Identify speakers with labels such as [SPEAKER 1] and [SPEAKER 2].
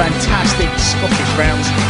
[SPEAKER 1] fantastic Scottish rounds